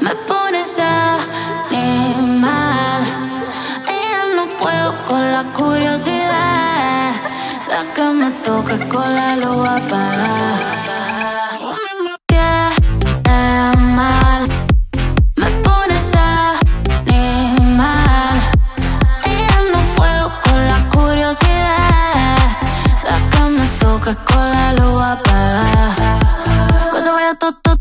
Me pones animal, ella no puedo con la curiosidad, da que me toca con la lupa pa. Me pones animal, ella no puedo con la curiosidad, da que me toca con la lupa pa. Voy a toto.